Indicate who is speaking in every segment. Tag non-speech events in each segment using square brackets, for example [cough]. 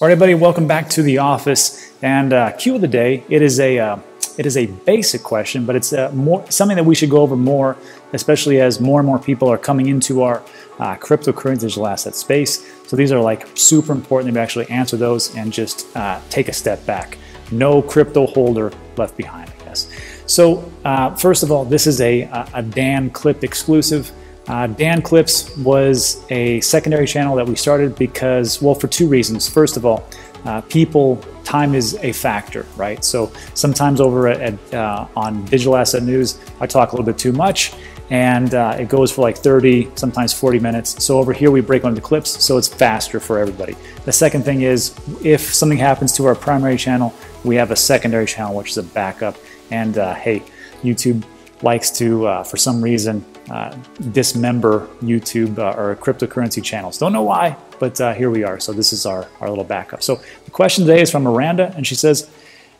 Speaker 1: All right, everybody, welcome back to the office. And uh, Q of the day. It is a uh, it is a basic question, but it's uh, more something that we should go over more, especially as more and more people are coming into our uh, cryptocurrency digital asset space. So these are like super important that we actually answer those and just uh, take a step back. No crypto holder left behind, I guess. So uh, first of all, this is a, a Dan Clip exclusive. Uh, Dan Clips was a secondary channel that we started because, well, for two reasons. First of all, uh, people, time is a factor, right? So sometimes over at, uh, on Digital Asset News, I talk a little bit too much and uh, it goes for like 30, sometimes 40 minutes. So over here we break onto clips so it's faster for everybody. The second thing is if something happens to our primary channel, we have a secondary channel, which is a backup. And uh, hey, YouTube likes to, uh, for some reason, uh, dismember YouTube uh, or cryptocurrency channels. Don't know why, but uh, here we are. So this is our, our little backup. So the question today is from Miranda, and she says,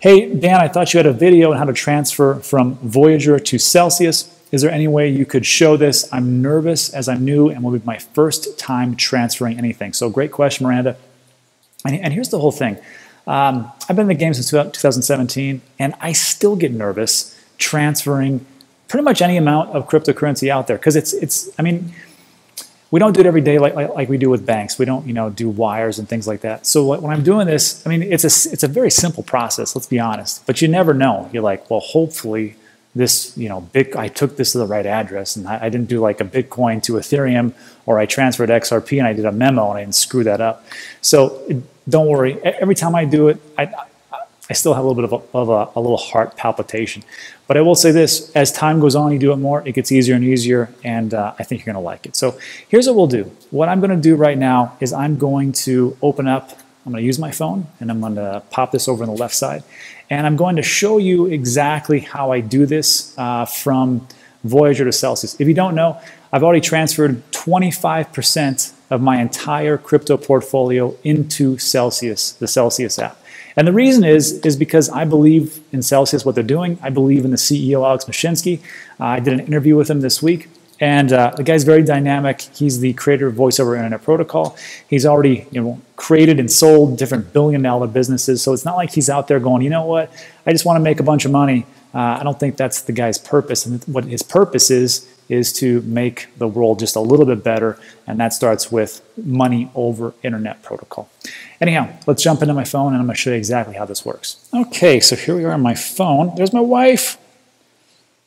Speaker 1: Hey, Dan, I thought you had a video on how to transfer from Voyager to Celsius. Is there any way you could show this? I'm nervous as I'm new and will be my first time transferring anything. So great question, Miranda. And, and here's the whole thing. Um, I've been in the game since 2017, and I still get nervous transferring pretty much any amount of cryptocurrency out there because it's it's I mean we don't do it every day like, like, like we do with banks. We don't you know do wires and things like that. So when I'm doing this, I mean it's a it's a very simple process. Let's be honest. But you never know. You're like, well, hopefully this you know big I took this to the right address and I, I didn't do like a Bitcoin to Ethereum or I transferred XRP and I did a memo and I didn't screw that up. So don't worry. Every time I do it, I I still have a little bit of, a, of a, a, little heart palpitation. But I will say this, as time goes on, you do it more, it gets easier and easier, and uh, I think you're gonna like it. So here's what we'll do. What I'm gonna do right now is I'm going to open up, I'm gonna use my phone, and I'm gonna pop this over on the left side, and I'm going to show you exactly how I do this uh, from Voyager to Celsius. If you don't know, I've already transferred 25% of my entire crypto portfolio into Celsius, the Celsius app. And the reason is, is because I believe in Celsius, what they're doing. I believe in the CEO, Alex Mashinsky. Uh, I did an interview with him this week. And uh, the guy's very dynamic. He's the creator of Voice over Internet Protocol. He's already you know, created and sold different billion dollar businesses. So it's not like he's out there going, you know what, I just want to make a bunch of money. Uh, I don't think that's the guy's purpose. And what his purpose is, is to make the world just a little bit better. And that starts with money over internet protocol. Anyhow, let's jump into my phone and I'm going to show you exactly how this works. Okay, so here we are on my phone. There's my wife.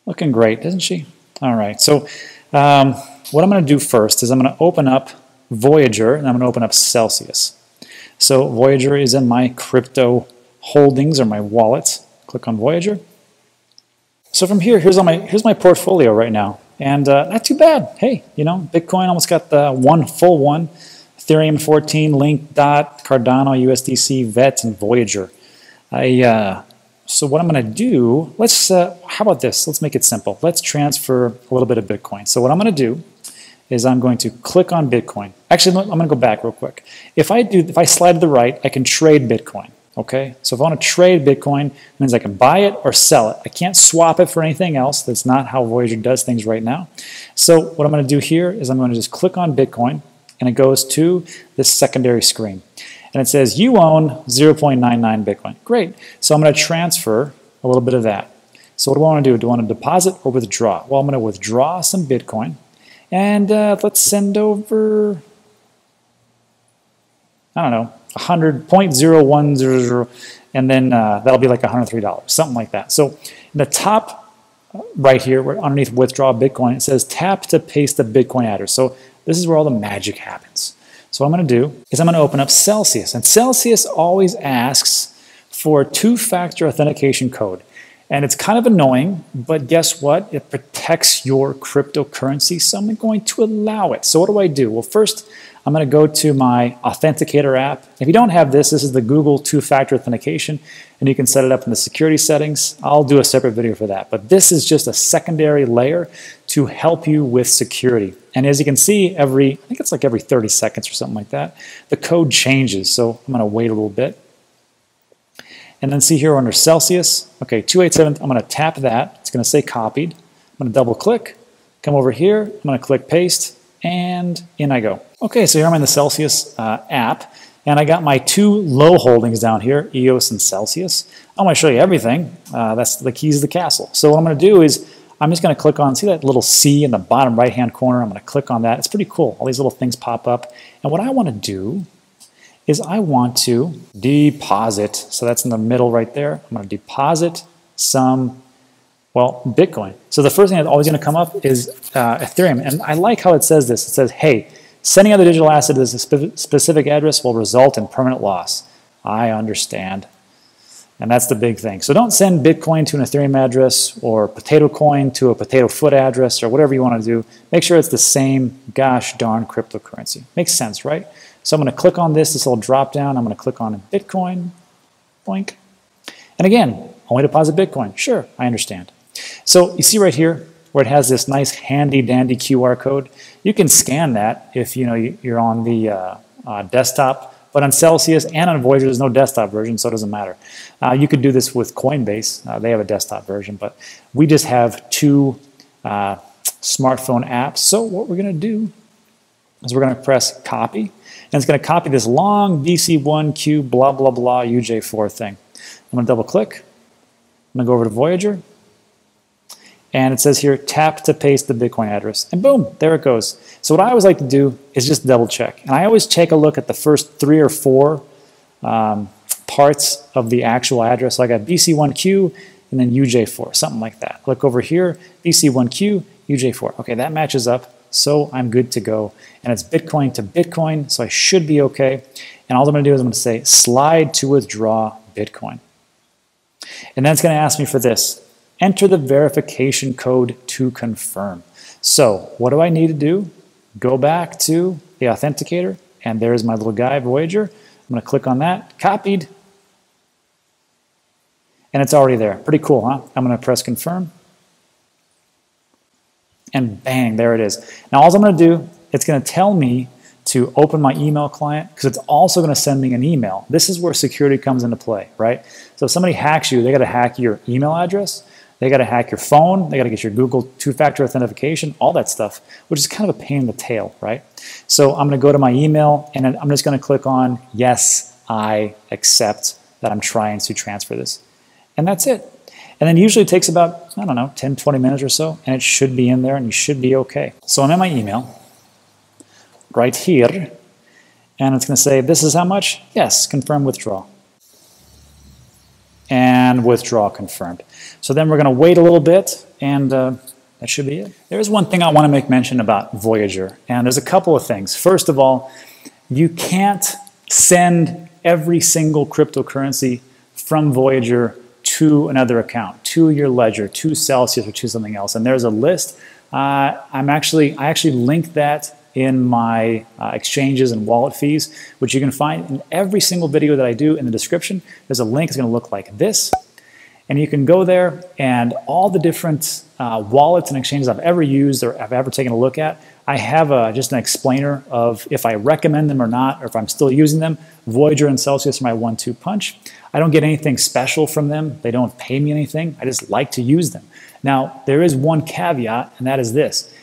Speaker 1: Looking great, isn't she? All right, so um, what I'm going to do first is I'm going to open up Voyager and I'm to open up Celsius. So Voyager is in my crypto holdings or my wallet. Click on Voyager. So from here, here's, all my, here's my portfolio right now. And uh, not too bad. Hey, you know, Bitcoin almost got the one full one. Ethereum 14, Link, Dot, Cardano, USDC, VET, and Voyager. I, uh, so what I'm going to do, let's, uh, how about this? Let's make it simple. Let's transfer a little bit of Bitcoin. So what I'm going to do is I'm going to click on Bitcoin. Actually, I'm going to go back real quick. If I do, if I slide to the right, I can trade Bitcoin. Okay, so if I want to trade Bitcoin, it means I can buy it or sell it. I can't swap it for anything else. That's not how Voyager does things right now. So what I'm going to do here is I'm going to just click on Bitcoin, and it goes to this secondary screen. And it says you own 0.99 Bitcoin. Great. So I'm going to transfer a little bit of that. So what do I want to do? Do I want to deposit or withdraw? Well, I'm going to withdraw some Bitcoin. And uh, let's send over, I don't know, 100.0100, and then uh, that'll be like $103, something like that. So in the top right here, underneath withdraw Bitcoin, it says tap to paste the Bitcoin address. So this is where all the magic happens. So what I'm going to do is I'm going to open up Celsius. And Celsius always asks for two-factor authentication code. And it's kind of annoying, but guess what? It protects your cryptocurrency, so I'm going to allow it. So what do I do? Well, first, I'm going to go to my Authenticator app. If you don't have this, this is the Google two-factor authentication, and you can set it up in the security settings. I'll do a separate video for that. But this is just a secondary layer to help you with security. And as you can see, every, I think it's like every 30 seconds or something like that, the code changes. So I'm going to wait a little bit. And then see here under Celsius, okay, 287, I'm going to tap that. It's going to say copied. I'm to double click, come over here, I'm to click paste, and in I go. Okay, so here I'm in the Celsius uh, app, And I got my two low holdings down here, EOS and Celsius. I want to show you everything. Uh, that's the keys of the castle. So what I'm going to do is I'm just going to click on, see that little C in the bottom right-hand corner? I'm going to click on that. It's pretty cool. All these little things pop up. And what I want to do is I want to deposit. So that's in the middle right there. I'm going to deposit some, well, Bitcoin. So the first thing that's always going to come up is uh, Ethereum. And I like how it says this. It says, hey, sending out the digital asset to this specific address will result in permanent loss. I understand. And that's the big thing. So don't send Bitcoin to an Ethereum address or potato coin to a potato foot address or whatever you want to do. Make sure it's the same gosh darn cryptocurrency. Makes sense, right? So I'm going to click on this, this little drop down. I'm going to click on Bitcoin. Boink. And again, only deposit Bitcoin. Sure, I understand. So you see right here where it has this nice handy dandy QR code. You can scan that if you know you're on the uh, uh, desktop but on Celsius and on Voyager, there's no desktop version, so it doesn't matter. Uh, you could do this with Coinbase. Uh, they have a desktop version, but we just have two uh, smartphone apps. So what we're going to do is we're going to press copy, and it's going to copy this long BC1Q blah, blah, blah UJ4 thing. I'm going to double click. I'm going to go over to Voyager. And it says here, tap to paste the Bitcoin address. And boom, there it goes. So what I always like to do is just double check. And I always take a look at the first three or four um, parts of the actual address. So I got BC1Q and then UJ4, something like that. Look over here, BC1Q, UJ4. Okay, that matches up. So I'm good to go. And it's Bitcoin to Bitcoin, so I should be okay. And all I'm going to do is I'm going to say slide to withdraw Bitcoin. And then it's going to ask me for this enter the verification code to confirm. So what do I need to do? Go back to the authenticator, and there's my little guy, Voyager. I'm going to click on that, copied, and it's already there. Pretty cool, huh? I'm going to press confirm, and bang, there it is. Now all I'm going to do, it's going to tell me to open my email client because it's also going to send me an email. This is where security comes into play, right? So if somebody hacks you, they got to hack your email address. They got to hack your phone. They got to get your Google two-factor authentication, all that stuff, which is kind of a pain in the tail, right? So I'm going to go to my email and I'm just going to click on yes, I accept that I'm trying to transfer this. And that's it. And then usually takes about, I don't know, 10, 20 minutes or so, and it should be in there and you should be okay. So I'm in my email right here, and it's going to say, this is how much? Yes, confirm withdrawal and withdraw confirmed. So then we're going to wait a little bit, and uh, that should be it. There's one thing I want to make mention about Voyager, and there's a couple of things. First of all, you can't send every single cryptocurrency from Voyager to another account, to your ledger, to Celsius, or to something else. And there's a list. Uh, I'm actually I actually link that in my uh, exchanges and wallet fees, which you can find in every single video that I do in the description. There's a link that's going to look like this. And you can go there and all the different uh, wallets and exchanges I've ever used or I've ever taken a look at, I have a, just an explainer of if I recommend them or not, or if I'm still using them. Voyager and Celsius are my one-two punch. I don't get anything special from them. They don't pay me anything. I just like to use them. Now, there is one caveat, and that is this.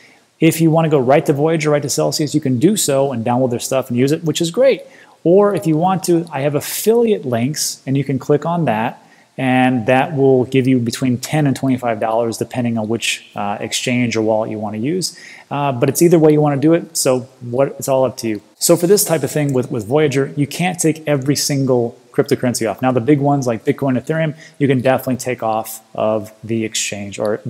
Speaker 1: If you want to go right to Voyager, right to Celsius, you can do so and download their stuff and use it, which is great. Or if you want to, I have affiliate links and you can click on that and that will give you between 10 and $25 depending on which uh, exchange or wallet you want to use. Uh, but it's either way you want to do it, so what, it's all up to you. So for this type of thing with, with Voyager, you can't take every single cryptocurrency off. Now the big ones like Bitcoin, Ethereum, you can definitely take off of the exchange or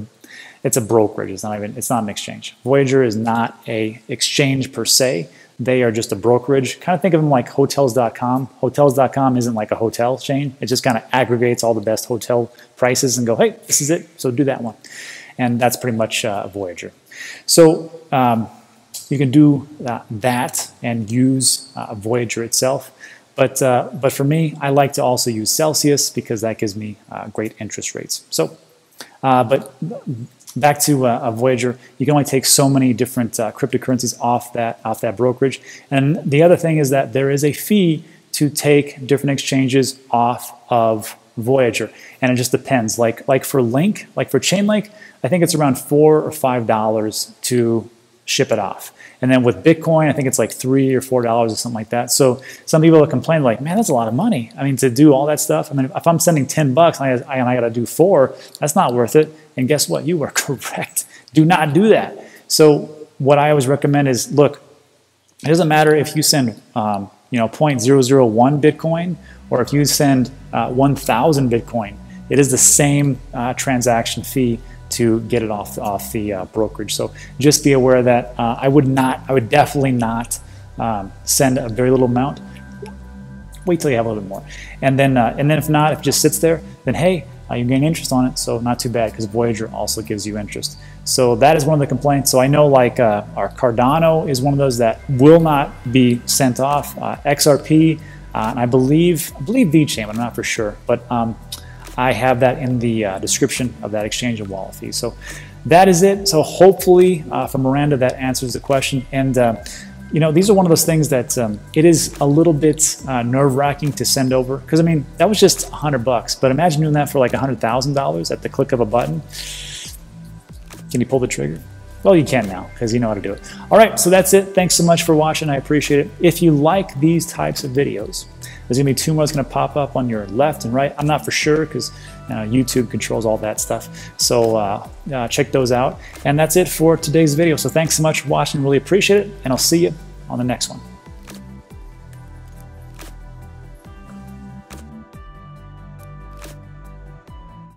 Speaker 1: it's a brokerage. It's not even, it's not an exchange. Voyager is not a exchange per se. They are just a brokerage. Kind of think of them like hotels.com. Hotels.com isn't like a hotel chain. It just kind of aggregates all the best hotel prices and go, hey, this is it. So do that one. And that's pretty much uh, Voyager. So um, you can do uh, that and use uh, Voyager itself. But, uh, but for me, I like to also use Celsius because that gives me uh, great interest rates. So, uh, but back to uh, Voyager, you can only take so many different uh, cryptocurrencies off that off that brokerage. And the other thing is that there is a fee to take different exchanges off of Voyager, and it just depends. Like like for Link, like for Chainlink, I think it's around four or five dollars to ship it off. And then with Bitcoin, I think it's like three or four dollars or something like that. So some people will complain like, man, that's a lot of money. I mean, to do all that stuff. I mean, if I'm sending 10 bucks and I, and I got to do four, that's not worth it. And guess what? You were [laughs] correct. Do not do that. So what I always recommend is, look, it doesn't matter if you send, um, you know, 0.001 Bitcoin or if you send uh, 1,000 Bitcoin. It is the same uh, transaction fee to get it off off the uh, brokerage. So just be aware that uh, I would not, I would definitely not um, send a very little amount. Wait till you have a little bit more, and then uh, and then if not, if it just sits there, then hey, uh, you gain interest on it, so not too bad because Voyager also gives you interest. So that is one of the complaints. So I know like uh, our Cardano is one of those that will not be sent off. Uh, XRP, and I believe I believe VeChain, I'm not for sure, but um, I have that in the uh, description of that exchange and wallet fee. So that is it. So hopefully uh, from Miranda that answers the question. And uh, you know, these are one of those things that um, it is a little bit uh, nerve-wracking to send over because I mean that was just a hundred bucks, but imagine doing that for like a hundred thousand dollars at the click of a button. Can you pull the trigger? Well, you can now because you know how to do it. All right, so that's it. Thanks so much for watching. I appreciate it. If you like these types of videos, there's gonna be two more that's gonna pop up on your left and right. I'm not for sure because uh, YouTube controls all that stuff. So uh, uh, check those out. And that's it for today's video. So thanks so much for watching. Really appreciate it. And I'll see you on the next one.